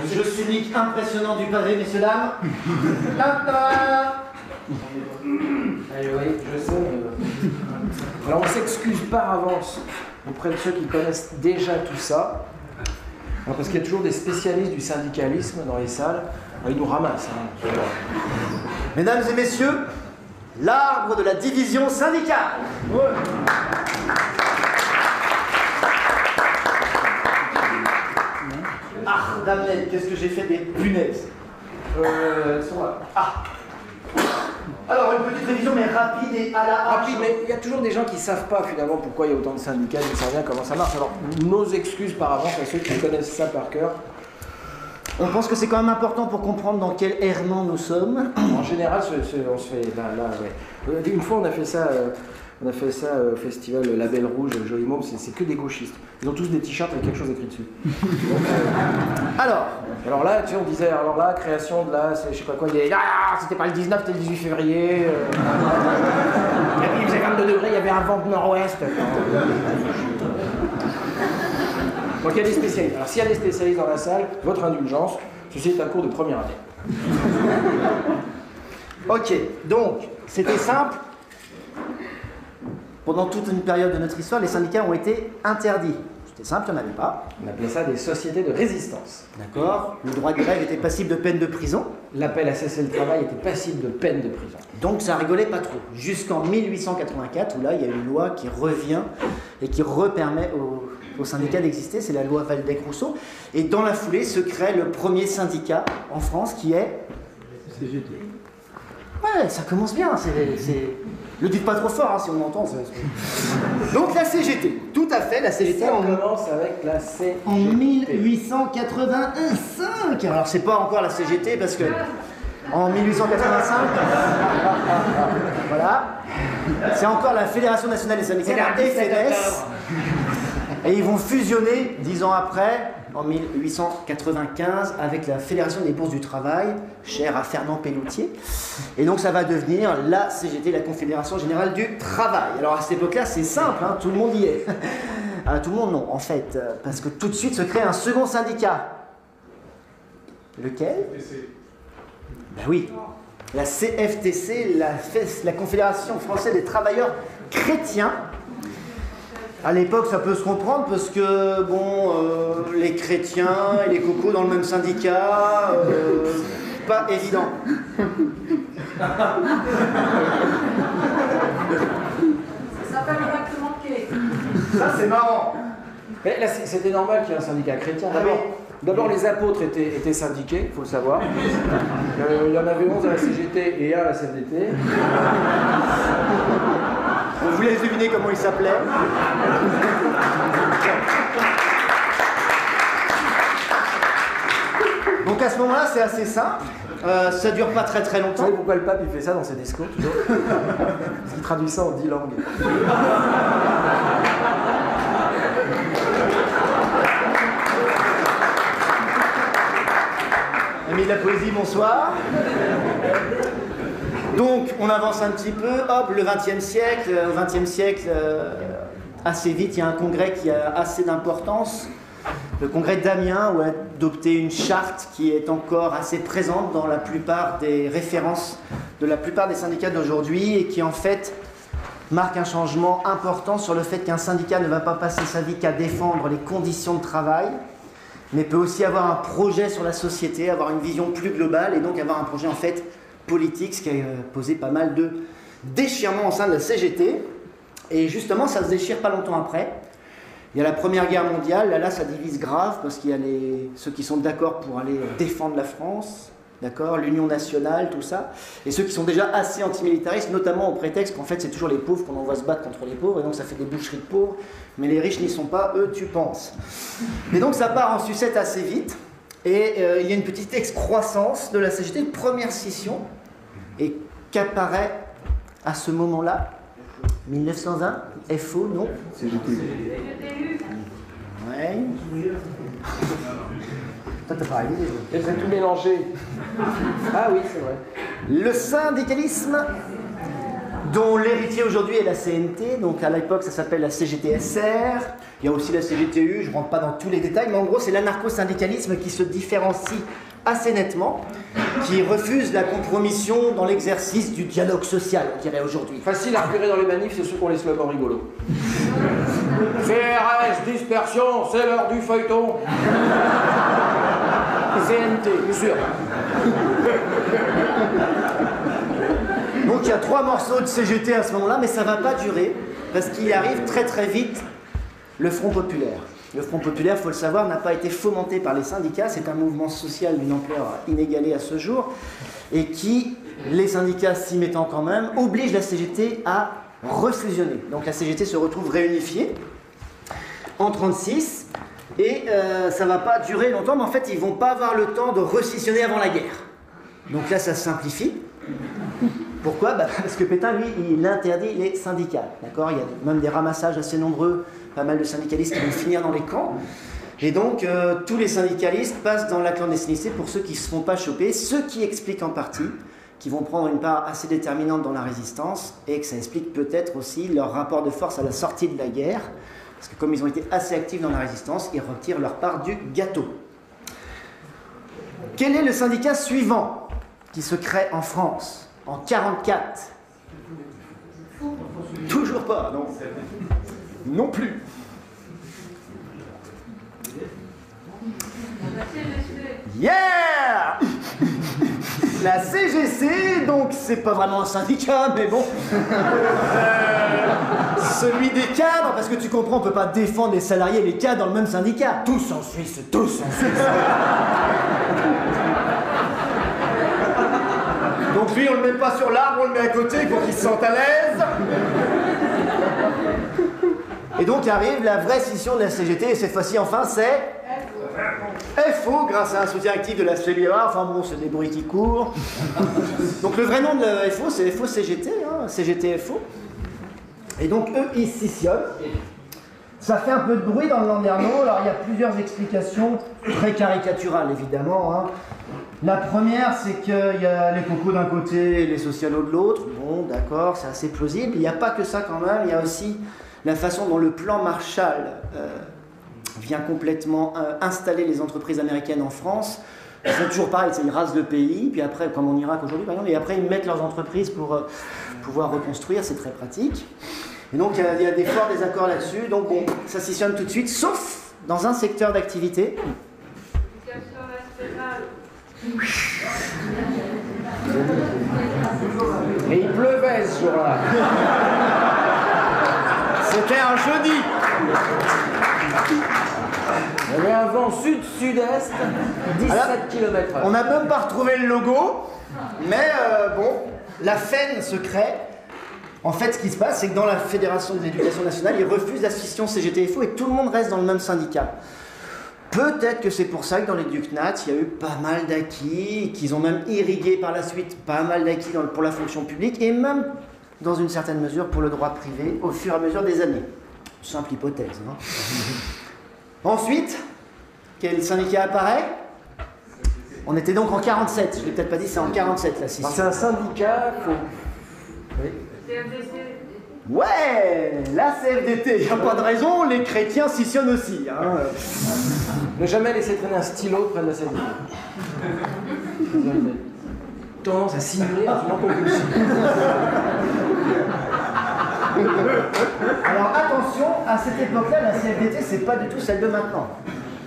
Je cynique impressionnant du pavé, messieurs, dames. Allez, oui, je sais, mais... Alors on s'excuse par avance auprès de ceux qui connaissent déjà tout ça. Alors, parce qu'il y a toujours des spécialistes du syndicalisme dans les salles. Alors, ils nous ramassent. hein. Mesdames et messieurs, l'arbre de la division syndicale. Ah, Damned, qu'est-ce que j'ai fait des punaises Euh, elles sont là. Ah Alors, une petite révision, mais rapide et à la Rapide, mais il y a toujours des gens qui ne savent pas finalement pourquoi il y a autant de syndicats, ils ne savent rien comment ça marche. Alors, nos excuses par avance à ceux qui connaissent ça par cœur. On pense que c'est quand même important pour comprendre dans quel errement nous sommes. En général, ce- ce- on se fait là, là, ouais. Euh, Une fois, on a fait ça, euh, on a fait ça euh, au festival Label Rouge, Joli Môme, c'est que des gauchistes. Ils ont tous des t-shirts avec quelque chose écrit dessus. Alors, Alors là, tu sais, on disait, alors là, création de la, c'est- je sais pas quoi, il y avait, ah, c'était pas le 19, c'était le 18 février. euh. Et puis il faisait 22 degrés, il y avait un vent de nord-ouest. Donc il y a des spécialistes. Alors s'il y a des spécialistes dans la salle, votre indulgence, ceci est un cours de première année. ok, donc, c'était simple. Pendant toute une période de notre histoire, les syndicats ont été interdits. C'était simple, il n'y en avait pas. On appelait ça des sociétés de résistance. D'accord Le droit de grève était passible de peine de prison. L'appel à cesser le travail était passible de peine de prison. Donc ça rigolait pas trop. Jusqu'en 1884, où là, il y a une loi qui revient et qui repermet aux, aux syndicats d'exister. C'est la loi Valdec-Rousseau. Et dans la foulée se crée le premier syndicat en France qui est. CGT. Ouais, ça commence bien. C'est. Le dites pas trop fort, hein, si on entend. Donc la CGT, tout à fait, la CGT Ça en, commence avec la CGT. en 1885. Alors c'est pas encore la CGT parce que en 1885, voilà, c'est encore la Fédération nationale des syndicats, la FNS, et ils vont fusionner dix ans après, en 1895, avec la Fédération des bourses du travail, chère à Fernand Pelloutier. Et donc ça va devenir la CGT, la Confédération Générale du Travail. Alors à cette époque-là, c'est simple, hein, tout le monde y est. Ah, tout le monde non, en fait, euh, parce que tout de suite se crée un second syndicat. Lequel? Ben oui, la CFTC, FES, la Confédération française des travailleurs chrétiens. À l'époque, ça peut se comprendre parce que, bon, euh, les chrétiens et les cocos dans le même syndicat, euh, pas évident. Ça s'appelle le pacte manqué. Ça, c'est marrant. Mais là, c'était normal qu'il y ait un syndicat chrétien. Ah D'abord, oui. D'abord, les apôtres étaient, étaient syndiqués, il faut le savoir. Euh, il y en avait 11 à la CGT et un à la CFDT. On vous laisse deviner comment il s'appelait. Donc à ce moment-là, c'est assez simple. Euh, ça dure pas très très Vous longtemps. savez pourquoi le pape il fait ça dans ses discours toujours? Parce qu'il traduit ça en 10 langues. Ami de la poésie, bonsoir. Donc, on avance un petit peu. Hop, le XXe siècle. euh, Au XXe siècle, euh, assez vite, il y a un congrès qui a assez d'importance. Le congrès d'Amiens, où a adopté une charte qui est encore assez présente dans la plupart des références de la plupart des syndicats d'aujourd'hui et qui en fait marque un changement important sur le fait qu'un syndicat ne va pas passer sa vie qu'à défendre les conditions de travail, mais peut aussi avoir un projet sur la société, avoir une vision plus globale et donc avoir un projet en fait politique, ce qui a euh, posé pas mal de déchirements au sein de la CGT. Et justement, ça se déchire pas longtemps après. Il y a la Première Guerre mondiale, là, là ça divise grave parce qu'il y a ceux qui sont d'accord pour aller défendre la France, d'accord, l'Union nationale, tout ça, et ceux qui sont déjà assez antimilitaristes, notamment au prétexte qu'en fait c'est toujours les pauvres qu'on envoie se battre contre les pauvres, et donc ça fait des boucheries de pauvres, mais les riches n'y sont pas, eux tu penses. Et donc ça part en sucette assez vite, et euh, il y a une petite excroissance de la CGT, première scission, et qu'apparaît à ce moment-là 1920 FO, non? CGT. Ouais. Toi, t'as pas révisé, vous tout mélangé. Ah oui, c'est vrai. Le syndicalisme dont l'héritier aujourd'hui est la CNT, donc à l'époque ça s'appelle la CGTSR, il y a aussi la CGTU, je ne rentre pas dans tous les détails, mais en gros c'est l'anarcho-syndicalisme qui se différencie assez nettement, qui refuse la compromission dans l'exercice du dialogue social, on dirait aujourd'hui. Facile à repérer dans les manifs, c'est ceux qui ont les slogans rigolos. CRS, dispersion, c'est l'heure du feuilleton. Donc il y a trois morceaux de CGT à ce moment-là, mais ça ne va pas durer, parce qu'il arrive très très vite le Front Populaire. Le Front Populaire, il faut le savoir, n'a pas été fomenté par les syndicats, c'est un mouvement social d'une ampleur inégalée à ce jour, et qui, les syndicats s'y mettant quand même, oblige la CGT à refusionner. Donc la CGT se retrouve réunifiée en 1936, et euh, ça ne va pas durer longtemps, mais en fait, ils vont pas avoir le temps de rescissionner avant la guerre. Donc là, ça se simplifie. Pourquoi? Bah, Parce que Pétain, lui, il interdit les syndicats. D'accord? Il y a même des ramassages assez nombreux, pas mal de syndicalistes qui vont finir dans les camps. Et donc, euh, tous les syndicalistes passent dans la clandestinité pour ceux qui ne se font pas choper, ce qui explique en partie qu'ils vont prendre une part assez déterminante dans la résistance et que ça explique peut-être aussi leur rapport de force à la sortie de la guerre. Parce que comme ils ont été assez actifs dans la résistance, ils retirent leur part du gâteau. Quel est le syndicat suivant qui se crée en France en 44 Toujours pas, non. Non plus. Yeah La CGC, donc c'est pas vraiment un syndicat, mais bon. Celui des cadres, parce que tu comprends, on peut pas défendre les salariés et les cadres dans le même syndicat. Tous en Suisse, tous en Suisse. Donc lui, on le met pas sur l'arbre, on le met à côté pour qu'il se sente à l'aise. Et donc arrive la vraie scission de la CGT, et cette fois-ci, enfin, c'est FO, grâce à un soutien actif de la CBA. Enfin bon, c'est des bruits qui courent. Donc le vrai nom de la FO, c'est FO CGT, hein, CGT FO. Et donc eux, ils scissionnent. Ça fait un peu de bruit dans le Landerneau. Alors il y a plusieurs explications, très caricaturales évidemment. hein. La première, c'est qu'il y a les cocos d'un côté et les socialos de l'autre. Bon, d'accord, c'est assez plausible. Il n'y a pas que ça quand même. Il y a aussi la façon dont le plan Marshall euh, vient complètement euh, installer les entreprises américaines en France. Ils font toujours pareil, c'est ils rasent le pays, puis après, comme en Irak aujourd'hui par exemple, et après ils mettent leurs entreprises pour euh, pouvoir reconstruire, c'est très pratique. Et donc il y a- il y, a des forts désaccords là-dessus, donc bon, ça scissionne tout de suite, sauf dans un secteur d'activité. Et il pleuvait ce jour-là. C'était un jeudi. Il y avait un vent sud-sud-est, 17 km On n'a même pas retrouvé le logo, mais euh, bon, la FEN se crée. En fait, ce qui se passe, c'est que dans la Fédération de l'éducation nationale, ils refusent la scission CGTFO et tout le monde reste dans le même syndicat. Peut-être que c'est pour ça que dans les Ducnats, il y a eu pas mal d'acquis, qu'ils ont même irrigué par la suite pas mal d'acquis pour la fonction publique et même, dans une certaine mesure, pour le droit privé au fur et à mesure des années. Simple hypothèse. hein. Ensuite, quel syndicat apparaît? On était donc en 47, je ne l'ai peut-être pas dit, c'est en 47 la. C'est un syndicat, faut... Oui. CFDT. Ouais, la CFDT, il n'y a pas de raison, les chrétiens scissionnent aussi. hein. Ne jamais laisser traîner un stylo près de la scène. Tendance à simuler absolument compulsif. Alors attention, à cette époque-là, la CFDT, c'est pas du tout celle de maintenant.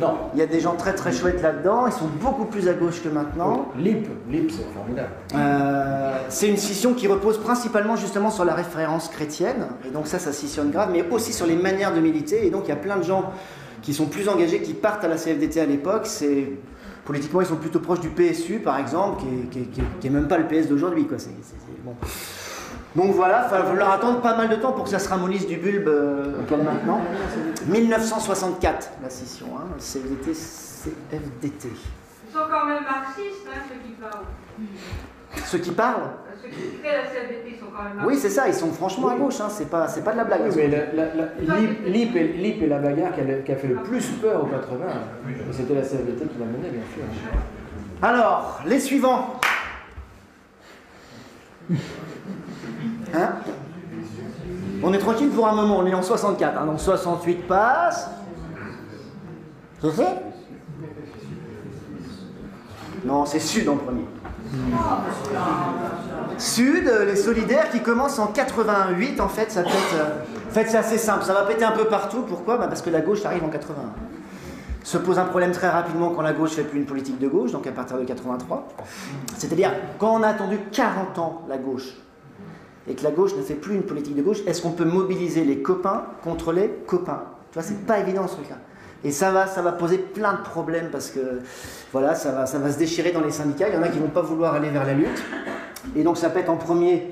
Non. Il y a des gens très très chouettes là-dedans, ils sont beaucoup plus à gauche que maintenant. Lip, Lip, c'est formidable. Euh, c'est une scission qui repose principalement justement sur la référence chrétienne, et donc ça, ça scissionne grave, mais aussi sur les manières de militer, et donc il y a plein de gens qui sont plus engagés, qui partent à la CFDT à l'époque, c'est... Politiquement, ils sont plutôt proches du PSU, par exemple, qui est, qui est- qui est- qui est même pas le PS d'aujourd'hui, quoi. C'est- c'est- c'est- bon. Donc voilà, il va falloir attendre pas mal de temps pour que ça se ramollisse du bulbe euh, comme maintenant. 1964, la scission, hein, CFDT, CFDT. Ils sont quand même marxistes, hein, ceux qui parlent. Ceux qui parlent Euh, Ceux qui créent la CFDT, ils sont quand même Oui, marxistes. c'est ça, ils sont franchement à gauche, hein, c'est pas, c'est pas de la blague. Oui, mais la, la- la- Lip, Lip est, Lip est la bagarre qui a, qui a fait le plus peur aux 80. Et c'était la CFDT qui l'a menée, bien sûr. Alors, les suivants. Hein On est tranquille pour un moment, on est en 64, hein, donc 68 passe. C'est fait Non, c'est Sud en premier. Sud, euh, les solidaires qui commencent en 88, en fait, ça euh, En fait, c'est assez simple, ça va péter un peu partout. Pourquoi? Bah, Parce que la gauche arrive en 81. Se pose un problème très rapidement quand la gauche fait plus une politique de gauche, donc à partir de 83. C'est-à-dire, quand on a attendu 40 ans la gauche, et que la gauche ne fait plus une politique de gauche, est-ce qu'on peut mobiliser les copains contre les copains? Tu vois, c'est pas évident ce truc-là. Et ça va, ça va poser plein de problèmes parce que voilà, ça va, ça va se déchirer dans les syndicats. Il y en a qui vont pas vouloir aller vers la lutte. Et donc ça pète en premier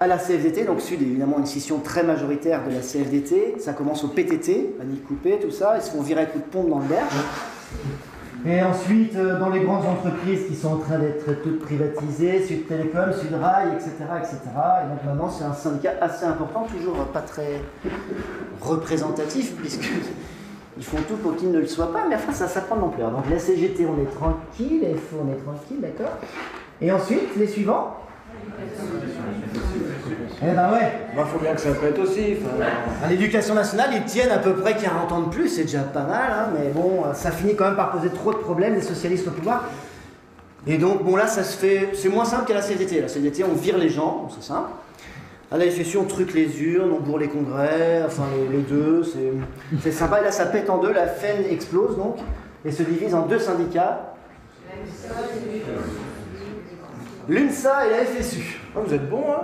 à la CFDT, donc Sud évidemment une scission très majoritaire de la CFDT. Ça commence au PTT, Annie Coupé, tout ça. Ils se font virer à coups de pompe dans le berge. Et ensuite, euh, dans les grandes entreprises qui sont en train d'être toutes privatisées, Sud Télécom, Sud Rail, etc., etc. Et donc maintenant, c'est un syndicat assez important, toujours pas très représentatif, puisque ils font tout pour qu'il ne le soit pas, mais enfin, ça, ça prend de l'ampleur. Donc la CGT, on est tranquille, FO, on est tranquille, d'accord Et ensuite, les suivants? Eh ben ouais Il faut bien que ça pète aussi. enfin. à l'éducation nationale, ils tiennent à peu près 40 ans de plus, c'est déjà pas mal, hein, mais bon, ça finit quand même par poser trop de problèmes, les socialistes au pouvoir. Et donc, bon, là, ça se fait. C'est moins simple qu'à la CFDT. La CFDT, on vire les gens, c'est simple. À la FSU, on truque les urnes, on bourre les congrès, enfin les, les deux, c'est- c'est sympa. Et là, ça pète en deux, la FEN explose donc, et se divise en deux syndicats l'UNSA et la FSU. Ah, vous êtes bon, hein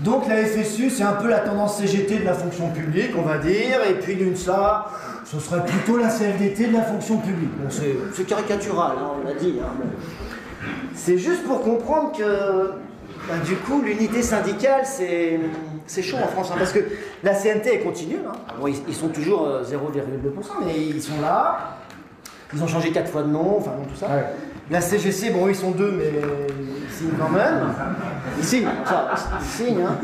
Donc la FSU, c'est un peu la tendance CGT de la fonction publique, on va dire, et puis l'UNSA, ce serait plutôt la CFDT de la fonction publique. Bon, c'est caricatural, hein, on l'a dit. hein, bon. C'est juste pour comprendre que, bah, du coup, l'unité syndicale, c'est c'est chaud en France, hein, parce que la CNT, elle continue. hein. Bon, ils, ils sont toujours euh, 0,2%, mais ils sont là. Ils ont changé quatre fois de nom, enfin bon, tout ça. Ouais. La CGC, bon, ils sont deux, mais ils signent quand même. Ils signent, ça, ils signent, hein.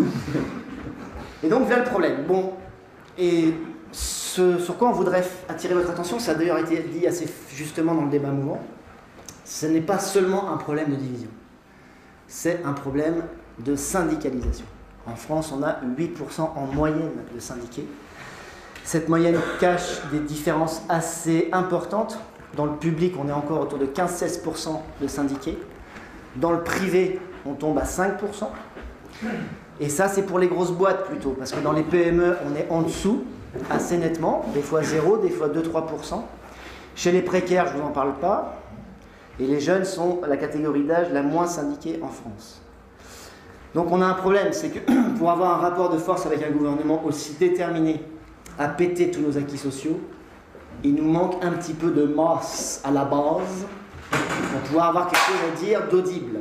Et donc, voilà le problème. Bon, et ce sur quoi on voudrait attirer votre attention, ça a d'ailleurs été dit assez justement dans le débat mouvant, ce n'est pas seulement un problème de division, c'est un problème de syndicalisation. En France, on a 8% en moyenne de syndiqués. Cette moyenne cache des différences assez importantes. Dans le public, on est encore autour de 15-16% de syndiqués. Dans le privé, on tombe à 5%. Et ça, c'est pour les grosses boîtes plutôt, parce que dans les PME, on est en dessous, assez nettement, des fois 0, des fois 2-3%. Chez les précaires, je ne vous en parle pas. Et les jeunes sont la catégorie d'âge la moins syndiquée en France. Donc on a un problème, c'est que pour avoir un rapport de force avec un gouvernement aussi déterminé à péter tous nos acquis sociaux, il nous manque un petit peu de masse à la base pour pouvoir avoir quelque chose à dire d'audible.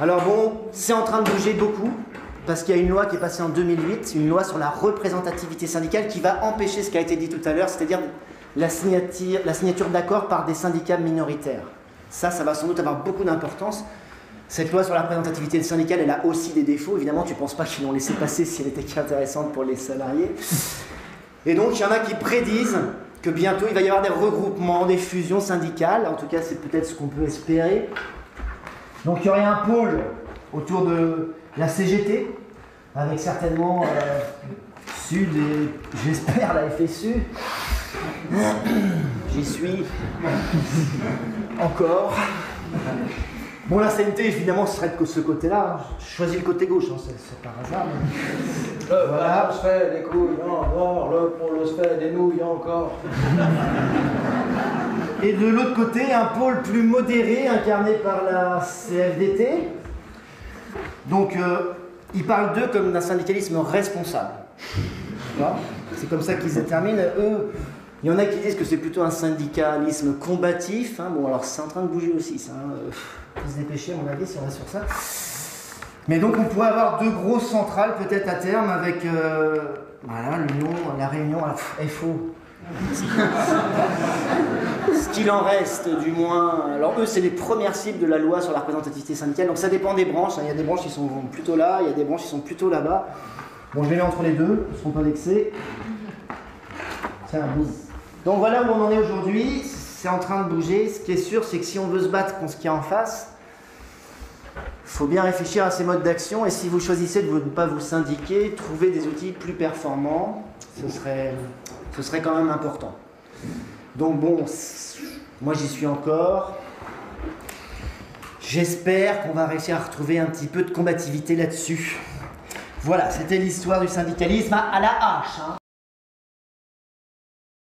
Alors bon, c'est en train de bouger beaucoup, parce qu'il y a une loi qui est passée en 2008, une loi sur la représentativité syndicale qui va empêcher ce qui a été dit tout à l'heure, c'est-à-dire la signature, la d'accords par des syndicats minoritaires. Ça, ça va sans doute avoir beaucoup d'importance. Cette loi sur la représentativité syndicale, elle a aussi des défauts. Évidemment, tu ne penses pas qu'ils l'ont laissé passer si elle était qu'intéressante pour les salariés. Et donc, il y en a qui prédisent que bientôt, il va y avoir des regroupements, des fusions syndicales. En tout cas, c'est peut-être ce qu'on peut espérer. Donc, il y aurait un pôle autour de la CGT, avec certainement euh, Sud et, j'espère, la FSU. J'y suis encore. Bon, la CNT, évidemment, ce serait de ce côté-là. Je choisis le côté gauche, hein, c'est par hasard. mais- Le Voilà. on se fait des couilles encore, le pour se fait des nouilles encore. Et de l'autre côté, un pôle plus modéré incarné par la CFDT. Donc, euh, ils parlent d'eux comme d'un syndicalisme responsable. C'est comme ça qu'ils déterminent. Eux, il y en a qui disent que c'est plutôt un syndicalisme combatif. hein. Bon, alors c'est en train de bouger aussi, ça. hein. Euh, Faut se dépêcher, à mon avis, si on reste sur ça. Mais donc, on pourrait avoir deux grosses centrales, peut-être à terme, avec euh, voilà, l'Union, la Réunion, la FO. Ce qu'il en reste, du moins. Alors, eux, c'est les premières cibles de la loi sur la représentativité syndicale. Donc, ça dépend des branches. hein. Il y a des branches qui sont plutôt là, il y a des branches qui sont plutôt là-bas. Bon, je les mets entre les deux, ils ne seront pas vexés. Tiens, boum. Donc, voilà où on en est aujourd'hui. C'est en train de bouger. Ce qui est sûr, c'est que si on veut se battre contre ce qu'il y a en face, faut bien réfléchir à ces modes d'action et si vous choisissez de ne pas vous syndiquer, trouver des outils plus performants, ce serait, ce serait quand même important. Donc bon, moi j'y suis encore. J'espère qu'on va réussir à retrouver un petit peu de combativité là-dessus. Voilà, c'était l'histoire du syndicalisme à la hache. Hein.